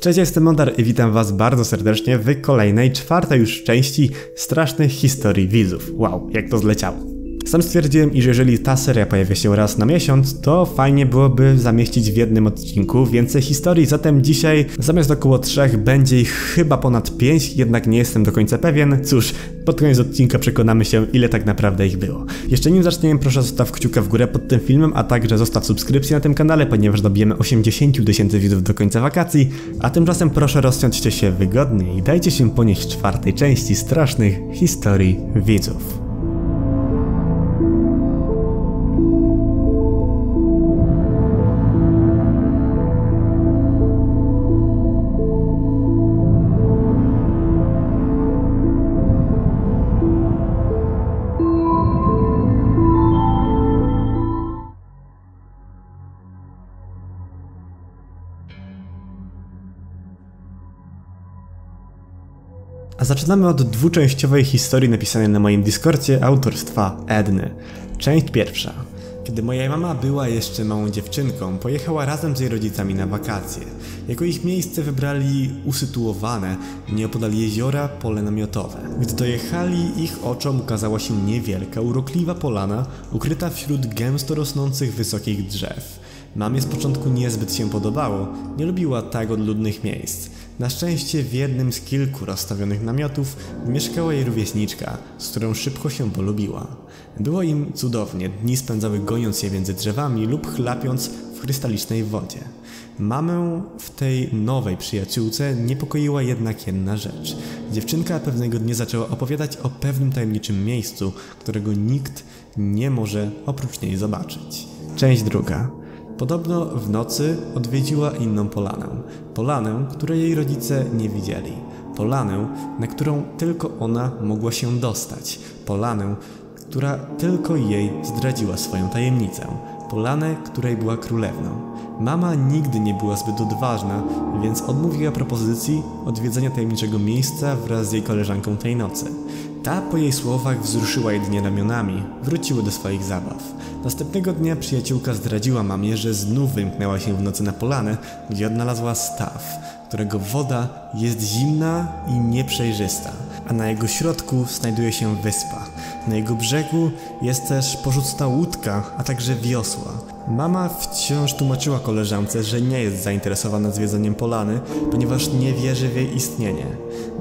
Cześć, jestem Mondar i witam was bardzo serdecznie w kolejnej, czwartej już części strasznych historii widzów. Wow, jak to zleciało. Sam stwierdziłem, iż jeżeli ta seria pojawia się raz na miesiąc, to fajnie byłoby zamieścić w jednym odcinku więcej historii, zatem dzisiaj zamiast około trzech będzie ich chyba ponad pięć, jednak nie jestem do końca pewien. Cóż, pod koniec odcinka przekonamy się, ile tak naprawdę ich było. Jeszcze nim zaczniemy, proszę zostaw kciuka w górę pod tym filmem, a także zostaw subskrypcję na tym kanale, ponieważ dobijemy 80 tysięcy widzów do końca wakacji, a tymczasem proszę rozsiądźcie się wygodnie i dajcie się ponieść czwartej części strasznych historii widzów. Zaczynamy od dwuczęściowej historii napisanej na moim Discordzie autorstwa Edny. Część pierwsza. Kiedy moja mama była jeszcze małą dziewczynką, pojechała razem z jej rodzicami na wakacje. Jako ich miejsce wybrali usytuowane nieopodal jeziora pole namiotowe. Gdy dojechali, ich oczom ukazała się niewielka, urokliwa polana ukryta wśród gęsto rosnących wysokich drzew. Mamie z początku niezbyt się podobało, nie lubiła tak odludnych miejsc. Na szczęście w jednym z kilku rozstawionych namiotów mieszkała jej rówieśniczka, z którą szybko się polubiła. Było im cudownie, dni spędzały goniąc się między drzewami lub chlapiąc w krystalicznej wodzie. Mamę w tej nowej przyjaciółce niepokoiła jednak jedna rzecz. Dziewczynka pewnego dnia zaczęła opowiadać o pewnym tajemniczym miejscu, którego nikt nie może oprócz niej zobaczyć. Część druga. Podobno w nocy odwiedziła inną polanę. Polanę, której jej rodzice nie widzieli. Polanę, na którą tylko ona mogła się dostać. Polanę, która tylko jej zdradziła swoją tajemnicę. Polanę, której była królewną. Mama nigdy nie była zbyt odważna, więc odmówiła propozycji odwiedzenia tajemniczego miejsca wraz z jej koleżanką tej nocy. Ta po jej słowach wzruszyła jedynie ramionami, wróciły do swoich zabaw. Następnego dnia przyjaciółka zdradziła mamie, że znów wymknęła się w nocy na polanę, gdzie odnalazła staw, którego woda jest zimna i nieprzejrzysta, a na jego środku znajduje się wyspa. Na jego brzegu jest też porzucona łódka, a także wiosła. Mama wciąż tłumaczyła koleżance, że nie jest zainteresowana zwiedzeniem polany, ponieważ nie wierzy w jej istnienie.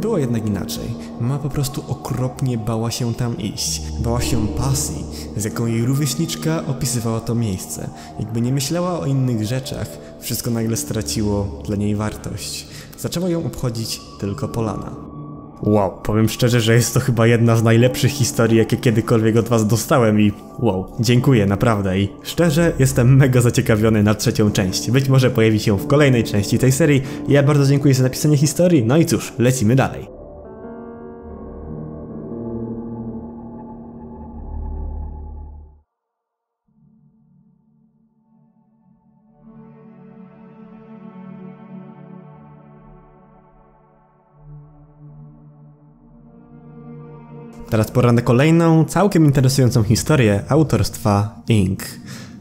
Było jednak inaczej. Mama po prostu okropnie bała się tam iść. Bała się pasji, z jaką jej rówieśniczka opisywała to miejsce. Jakby nie myślała o innych rzeczach, wszystko nagle straciło dla niej wartość. Zaczęła ją obchodzić tylko polana. Wow, powiem szczerze, że jest to chyba jedna z najlepszych historii, jakie kiedykolwiek od was dostałem i wow, dziękuję naprawdę i szczerze jestem mega zaciekawiony na trzecią część. Być może pojawi się w kolejnej części tej serii. Ja bardzo dziękuję za napisanie historii, no i cóż, lecimy dalej. Teraz pora na kolejną, całkiem interesującą historię autorstwa Ink.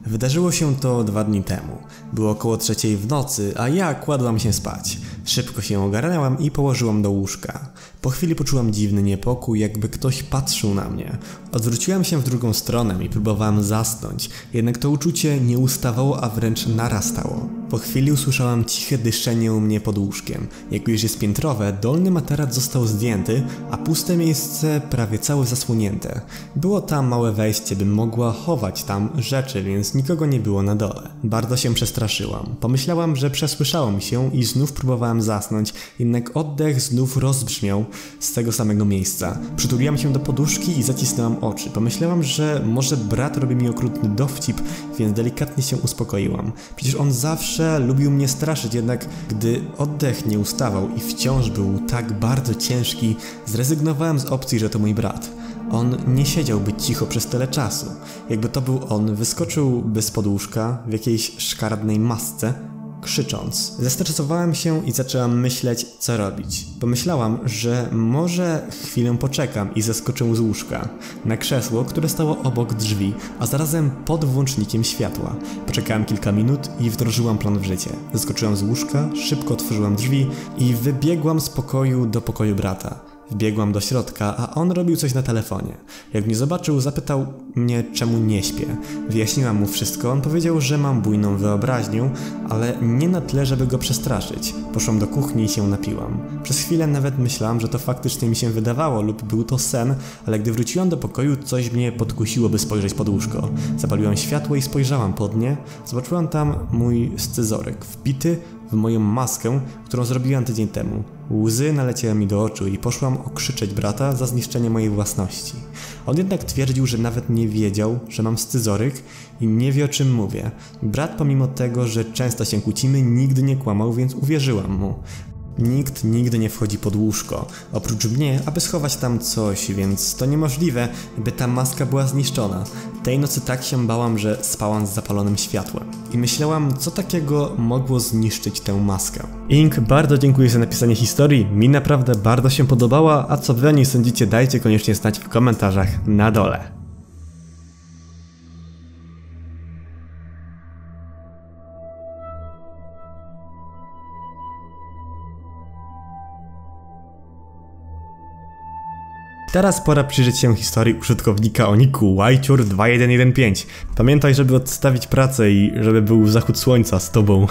Wydarzyło się to dwa dni temu. Było około trzeciej w nocy, a ja kładłam się spać. Szybko się ogarnęłam i położyłam do łóżka. Po chwili poczułam dziwny niepokój, jakby ktoś patrzył na mnie. Odwróciłam się w drugą stronę i próbowałam zasnąć, jednak to uczucie nie ustawało, a wręcz narastało. Po chwili usłyszałam ciche dyszenie u mnie pod łóżkiem. Jako już jest piętrowe, dolny materac został zdjęty, a puste miejsce prawie całe zasłonięte. Było tam małe wejście, bym mogła chować tam rzeczy, więc nikogo nie było na dole. Bardzo się przestraszyłam. Pomyślałam, że przesłyszało mi się i znów próbowałam zasnąć, jednak oddech znów rozbrzmiał z tego samego miejsca. Przytuliłam się do poduszki i zacisnęłam oczy. Pomyślałam, że może brat robi mi okrutny dowcip, więc delikatnie się uspokoiłam. Przecież on zawsze lubił mnie straszyć, jednak gdy oddech nie ustawał i wciąż był tak bardzo ciężki, zrezygnowałem z opcji, że to mój brat. On nie siedziałby cicho przez tyle czasu. Jakby to był on, wyskoczyłby z podłóżka w jakiejś szkaradnej masce krzycząc. Zestresowałem się i zaczęłam myśleć, co robić. Pomyślałam, że może chwilę poczekam i zeskoczę z łóżka na krzesło, które stało obok drzwi, a zarazem pod włącznikiem światła. Poczekałem kilka minut i wdrożyłam plan w życie. Zeskoczyłam z łóżka, szybko otworzyłam drzwi i wybiegłam z pokoju do pokoju brata. Wbiegłam do środka, a on robił coś na telefonie. Jak mnie zobaczył, zapytał mnie, czemu nie śpię. Wyjaśniłam mu wszystko, on powiedział, że mam bujną wyobraźnię, ale nie na tle, żeby go przestraszyć. Poszłam do kuchni i się napiłam. Przez chwilę nawet myślałam, że to faktycznie mi się wydawało lub był to sen, ale gdy wróciłam do pokoju, coś mnie podkusiło, by spojrzeć pod łóżko. Zapaliłam światło i spojrzałam pod nie. Zobaczyłam tam mój scyzoryk, wbity w moją maskę, którą zrobiłam tydzień temu. Łzy naleciały mi do oczu i poszłam okrzyczeć brata za zniszczenie mojej własności. On jednak twierdził, że nawet nie wiedział, że mam scyzoryk i nie wie o czym mówię. Brat pomimo tego, że często się kłócimy, nigdy nie kłamał, więc uwierzyłam mu. Nikt nigdy nie wchodzi pod łóżko, oprócz mnie, aby schować tam coś, więc to niemożliwe, by ta maska była zniszczona. Tej nocy tak się bałam, że spałam z zapalonym światłem. I myślałam, co takiego mogło zniszczyć tę maskę. Ink, bardzo dziękuję za napisanie historii, mi naprawdę bardzo się podobała, a co wy o niej sądzicie, dajcie koniecznie znać w komentarzach na dole. Teraz pora przyjrzeć się historii użytkownika o niku Łajciur2115. Pamiętaj, żeby odstawić pracę i żeby był zachód słońca z tobą.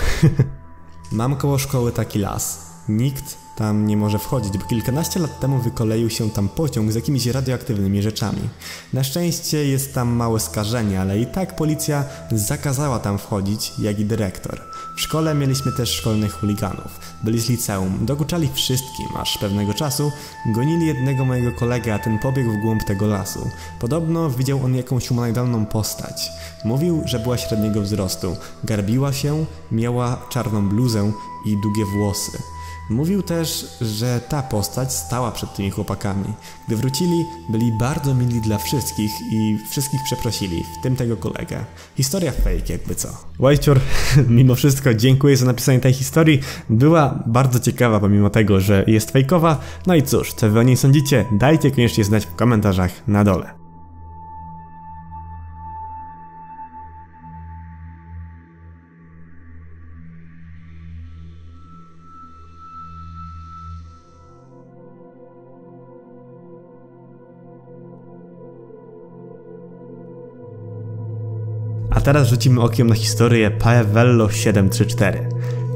Mam koło szkoły taki las. Nikt tam nie może wchodzić, bo kilkanaście lat temu wykoleił się tam pociąg z jakimiś radioaktywnymi rzeczami. Na szczęście jest tam małe skażenie, ale i tak policja zakazała tam wchodzić, jak i dyrektor. W szkole mieliśmy też szkolnych chuliganów. Byli z liceum, dokuczali wszystkim, aż pewnego czasu gonili jednego mojego kolegę, a ten pobiegł w głąb tego lasu. Podobno widział on jakąś humanoidalną postać. Mówił, że była średniego wzrostu, garbiła się, miała czarną bluzę i długie włosy. Mówił też, że ta postać stała przed tymi chłopakami. Gdy wrócili, byli bardzo mili dla wszystkich i wszystkich przeprosili, w tym tego kolegę. Historia fake, jakby co. Łajcior, mimo wszystko dziękuję za napisanie tej historii. Była bardzo ciekawa, pomimo tego, że jest fejkowa. No i cóż, co wy o niej sądzicie? Dajcie koniecznie znać w komentarzach na dole. A teraz rzucimy okiem na historię Paevello 734.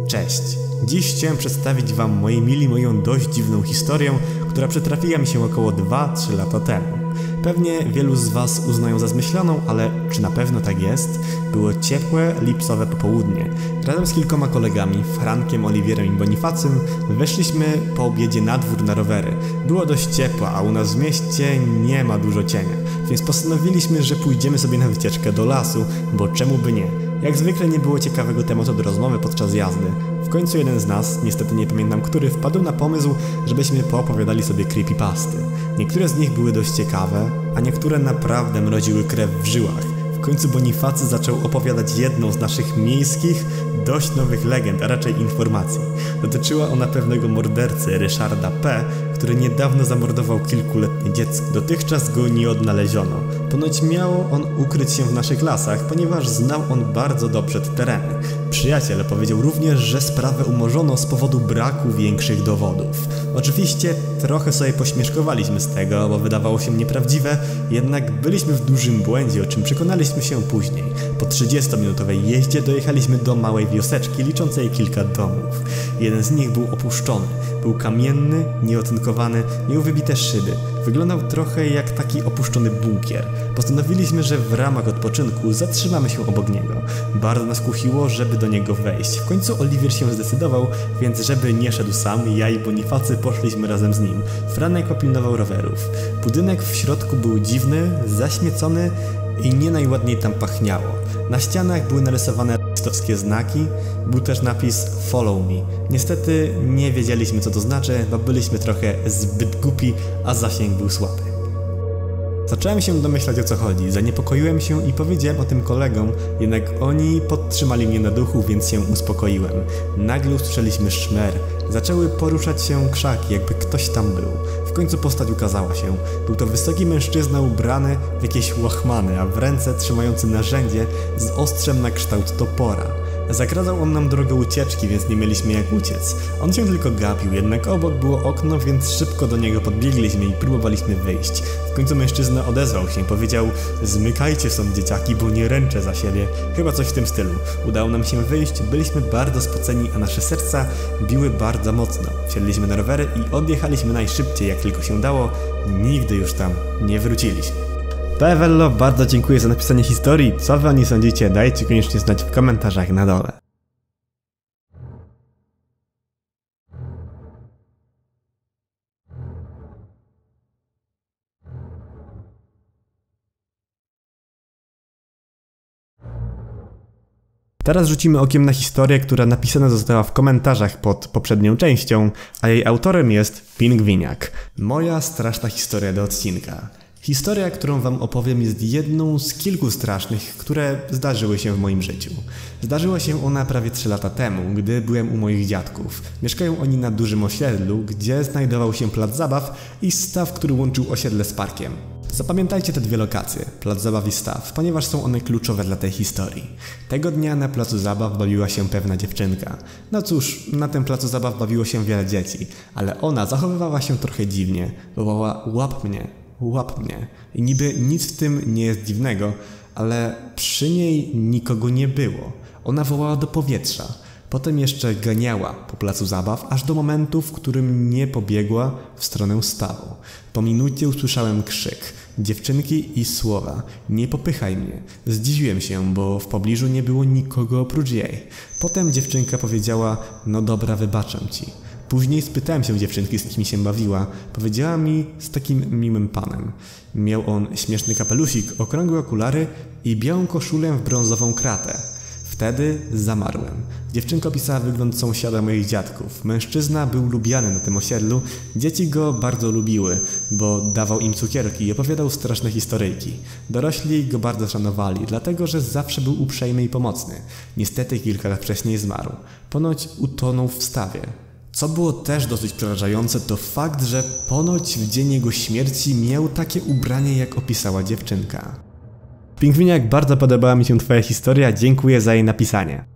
Cześć! Dziś chciałem przedstawić Wam, moi mili, moją dość dziwną historię, która przytrafiła mi się około 2-3 lata temu. Pewnie wielu z Was uznają za zmyśloną, ale czy na pewno tak jest? Było ciepłe, lipcowe popołudnie. Razem z kilkoma kolegami, Frankiem, Oliwierem i Bonifacym, weszliśmy po obiedzie na dwór na rowery. Było dość ciepło, a u nas w mieście nie ma dużo cienia, więc postanowiliśmy, że pójdziemy sobie na wycieczkę do lasu, bo czemu by nie? Jak zwykle nie było ciekawego tematu do rozmowy podczas jazdy. W końcu jeden z nas, niestety nie pamiętam który, wpadł na pomysł, żebyśmy poopowiadali sobie creepypasty. Niektóre z nich były dość ciekawe, a niektóre naprawdę mroziły krew w żyłach. Końcu Bonifacy zaczął opowiadać jedną z naszych miejskich, dość nowych legend, a raczej informacji. Dotyczyła ona pewnego mordercy, Ryszarda P., który niedawno zamordował kilkuletnie dziecko. Dotychczas go nie odnaleziono. Ponoć miał on ukryć się w naszych lasach, ponieważ znał on bardzo dobrze te tereny. Przyjaciel powiedział również, że sprawę umorzono z powodu braku większych dowodów. Oczywiście trochę sobie pośmieszkowaliśmy z tego, bo wydawało się nieprawdziwe, jednak byliśmy w dużym błędzie, o czym przekonaliśmy się później. Po 30-minutowej jeździe dojechaliśmy do małej wioseczki liczącej kilka domów. Jeden z nich był opuszczony. Był kamienny, nieotynkowany, miał wybite szyby. Wyglądał trochę jak taki opuszczony bunkier. Postanowiliśmy, że w ramach odpoczynku zatrzymamy się obok niego. Bardzo nas kusiło, żeby do niego wejść. W końcu Oliwier się zdecydował, więc żeby nie szedł sam, ja i Bonifacy poszliśmy razem z nim. Franek popilnował rowerów. Budynek w środku był dziwny, zaśmiecony i nie najładniej tam pachniało. Na ścianach były narysowane rasistowskie znaki, był też napis Follow Me. Niestety nie wiedzieliśmy co to znaczy, bo byliśmy trochę zbyt głupi, a zasięg był słaby. Zacząłem się domyślać o co chodzi, zaniepokoiłem się i powiedziałem o tym kolegom, jednak oni podtrzymali mnie na duchu, więc się uspokoiłem. Nagle usłyszeliśmy szmer. Zaczęły poruszać się krzaki, jakby ktoś tam był. W końcu postać ukazała się. Był to wysoki mężczyzna ubrany w jakieś łachmany, a w ręce trzymający narzędzie z ostrzem na kształt topora. Zagradzał on nam drogę ucieczki, więc nie mieliśmy jak uciec. On się tylko gapił, jednak obok było okno, więc szybko do niego podbiegliśmy i próbowaliśmy wyjść. W końcu mężczyzna odezwał się, powiedział Zmykajcie są dzieciaki, bo nie ręczę za siebie. Chyba coś w tym stylu. Udało nam się wyjść, byliśmy bardzo spoceni, a nasze serca biły bardzo mocno. Wsiedliśmy na rowery i odjechaliśmy najszybciej jak tylko się dało. Nigdy już tam nie wróciliśmy. Pewello, bardzo dziękuję za napisanie historii. Co wy o niej sądzicie? Dajcie koniecznie znać w komentarzach na dole. Teraz rzucimy okiem na historię, która napisana została w komentarzach pod poprzednią częścią, a jej autorem jest Pingwiniak. Moja straszna historia do odcinka. Historia, którą wam opowiem, jest jedną z kilku strasznych, które zdarzyły się w moim życiu. Zdarzyła się ona prawie 3 lata temu, gdy byłem u moich dziadków. Mieszkają oni na dużym osiedlu, gdzie znajdował się plac zabaw i staw, który łączył osiedle z parkiem. Zapamiętajcie te dwie lokacje, plac zabaw i staw, ponieważ są one kluczowe dla tej historii. Tego dnia na placu zabaw bawiła się pewna dziewczynka. No cóż, na tym placu zabaw bawiło się wiele dzieci, ale ona zachowywała się trochę dziwnie. Wołała łap mnie, łap mnie. I niby nic w tym nie jest dziwnego, ale przy niej nikogo nie było. Ona wołała do powietrza. Potem jeszcze ganiała po placu zabaw, aż do momentu, w którym nie pobiegła w stronę stawu. Po minucie usłyszałem krzyk, dziewczynki i słowa: Nie popychaj mnie. Zdziwiłem się, bo w pobliżu nie było nikogo oprócz jej. Potem dziewczynka powiedziała: No dobra, wybaczam ci. Później spytałem się dziewczynki, z kim się bawiła. Powiedziała mi z takim miłym panem. Miał on śmieszny kapelusik, okrągłe okulary i białą koszulę w brązową kratę. Wtedy zamarłem. Dziewczynka opisała wygląd sąsiada moich dziadków. Mężczyzna był lubiany na tym osiedlu, dzieci go bardzo lubiły, bo dawał im cukierki i opowiadał straszne historyjki. Dorośli go bardzo szanowali, dlatego że zawsze był uprzejmy i pomocny. Niestety kilka lat wcześniej zmarł. Ponoć utonął w stawie. Co było też dosyć przerażające, to fakt, że ponoć w dzień jego śmierci miał takie ubranie, jak opisała dziewczynka. Pingwiniak, bardzo podobała mi się Twoja historia, dziękuję za jej napisanie.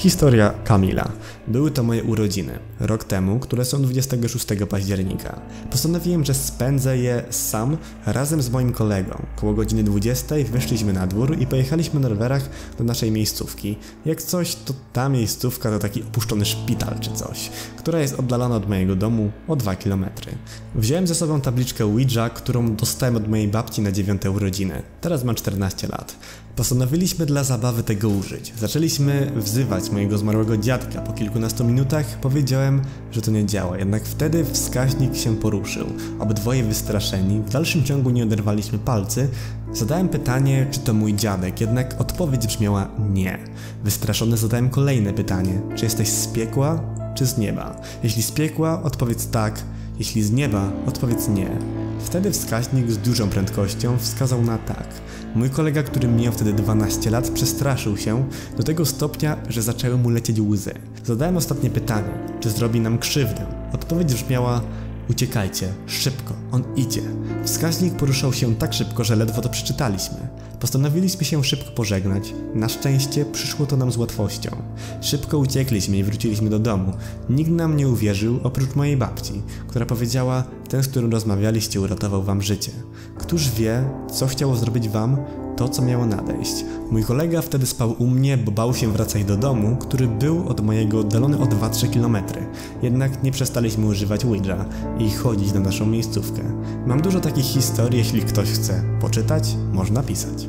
Historia Kamila. Były to moje urodziny, rok temu, które są 26 października. Postanowiłem, że spędzę je sam razem z moim kolegą. Koło godziny 20 wyszliśmy na dwór i pojechaliśmy na rowerach do naszej miejscówki. Jak coś, to ta miejscówka to taki opuszczony szpital czy coś, która jest oddalona od mojego domu o 2 km. Wziąłem ze sobą tabliczkę Ouija, którą dostałem od mojej babci na 9 urodziny. Teraz mam 14 lat. Postanowiliśmy dla zabawy tego użyć. Zaczęliśmy wzywać mojego zmarłego dziadka. Po kilkunastu minutach powiedziałem, że to nie działa, jednak wtedy wskaźnik się poruszył. Obydwoje wystraszeni, w dalszym ciągu nie oderwaliśmy palcy. Zadałem pytanie, czy to mój dziadek, jednak odpowiedź brzmiała nie. Wystraszony zadałem kolejne pytanie, czy jesteś z piekła, czy z nieba? Jeśli z piekła, odpowiedz tak, jeśli z nieba, odpowiedz nie. Wtedy wskaźnik z dużą prędkością wskazał na tak. Mój kolega, który miał wtedy 12 lat, przestraszył się do tego stopnia, że zaczęły mu lecieć łzy. Zadałem ostatnie pytanie, czy zrobi nam krzywdę. Odpowiedź brzmiała Uciekajcie, szybko, on idzie. Wskaźnik poruszał się tak szybko, że ledwo to przeczytaliśmy. Postanowiliśmy się szybko pożegnać. Na szczęście przyszło to nam z łatwością. Szybko uciekliśmy i wróciliśmy do domu. Nikt nam nie uwierzył, oprócz mojej babci, która powiedziała: Ten, z którym rozmawialiście, uratował wam życie. Któż wie, co chciało zrobić wam, to, co miało nadejść. Mój kolega wtedy spał u mnie, bo bał się wracać do domu, który był od mojego oddalony o 2-3 km. Jednak nie przestaliśmy używać Ouija i chodzić na naszą miejscówkę. Mam dużo takich historii, jeśli ktoś chce poczytać, można pisać.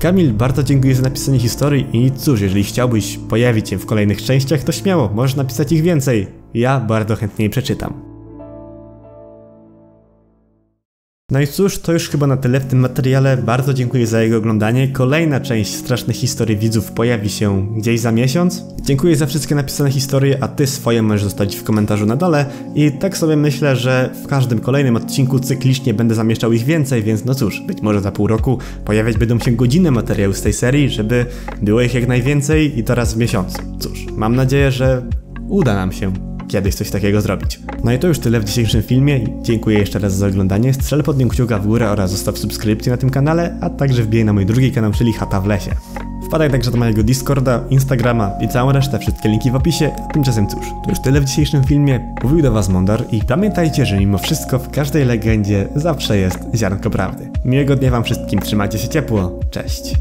Kamil, bardzo dziękuję za napisanie historii i cóż, jeżeli chciałbyś pojawić się w kolejnych częściach, to śmiało, możesz napisać ich więcej. Ja bardzo chętnie je przeczytam. No i cóż, to już chyba na tyle w tym materiale. Bardzo dziękuję za jego oglądanie. Kolejna część strasznych historii widzów pojawi się gdzieś za miesiąc. Dziękuję za wszystkie napisane historie, a ty swoje możesz zostawić w komentarzu na dole. I tak sobie myślę, że w każdym kolejnym odcinku cyklicznie będę zamieszczał ich więcej, więc no cóż, być może za pół roku pojawiać będą się godziny materiału z tej serii, żeby było ich jak najwięcej i to raz w miesiącu. Cóż, mam nadzieję, że uda nam się kiedyś coś takiego zrobić. No i to już tyle w dzisiejszym filmie. Dziękuję jeszcze raz za oglądanie. Strzel pod nim kciuka w górę oraz zostaw subskrypcję na tym kanale, a także wbij na mój drugi kanał, czyli Chata w Lesie. Wpadaj także do mojego Discorda, Instagrama i całą resztę, wszystkie linki w opisie. Tymczasem cóż, to już tyle w dzisiejszym filmie. Mówił do Was Mondar i pamiętajcie, że mimo wszystko w każdej legendzie zawsze jest ziarnko prawdy. Miłego dnia Wam wszystkim, trzymajcie się ciepło, cześć!